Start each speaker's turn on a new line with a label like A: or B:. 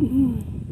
A: Mm.